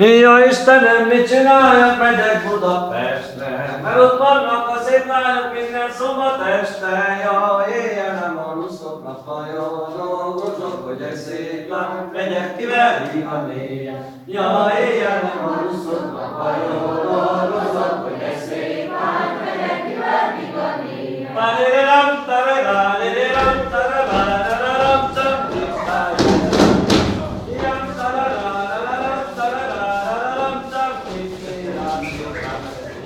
Ja Istenem, mit csináljak, megyek Budapestre, mert ott vannak a szép lányok minden szombat este. Ja, éjjel nem aluszok a fajon, dolgozok, hogy egy szép lány, megyek ki veri a négy. Ja, éjjel nem aluszok a fajon, dolgozok, hogy egy szép lány, megyek ki veri a négy.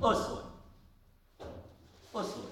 二十文，二十文。